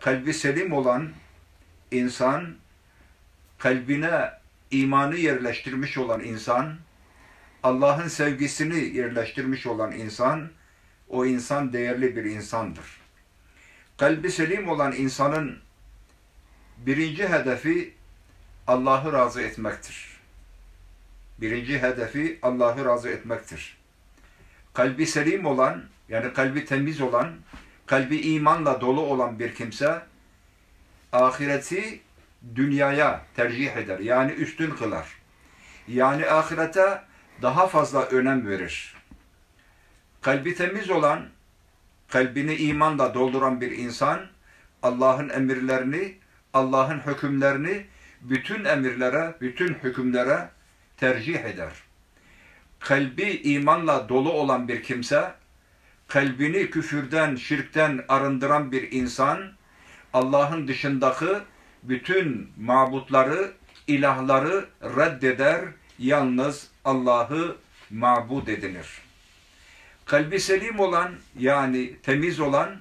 kalbi selim olan insan, kalbine imanı yerleştirmiş olan insan, Allah'ın sevgisini yerleştirmiş olan insan, o insan değerli bir insandır. Kalbi selim olan insanın birinci hedefi Allah'ı razı etmektir. Birinci hedefi Allah'ı razı etmektir. Kalbi selim olan, yani kalbi temiz olan, kalbi imanla dolu olan bir kimse, ahireti dünyaya tercih eder. Yani üstün kılar. Yani ahirete daha fazla önem verir. Kalbi temiz olan, kalbini imanla dolduran bir insan, Allah'ın emirlerini, Allah'ın hükümlerini bütün emirlere, bütün hükümlere tercih eder. Kalbi imanla dolu olan bir kimse, kalbini küfürden, şirkten arındıran bir insan, Allah'ın dışındaki bütün mabutları, ilahları reddeder, yalnız Allah'ı mabud edinir. Kalbi selim olan, yani temiz olan,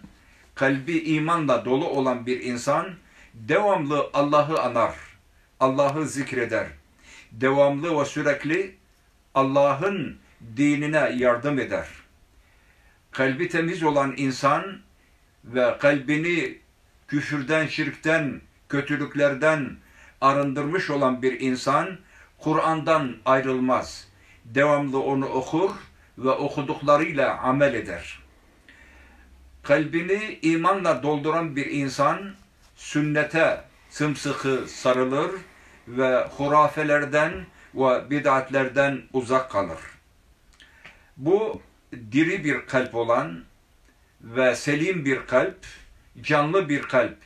kalbi imanla dolu olan bir insan, devamlı Allah'ı anar, Allah'ı zikreder. Devamlı ve sürekli Allah'ın dinine yardım eder. Kalbi temiz olan insan ve kalbini küfürden, şirkten, kötülüklerden arındırmış olan bir insan Kur'an'dan ayrılmaz. Devamlı onu okur ve okuduklarıyla amel eder. Kalbini imanla dolduran bir insan sünnete sımsıkı sarılır ve hurafelerden ve bid'atlerden uzak kalır. Bu diri bir kalp olan ve selim bir kalp, canlı bir kalp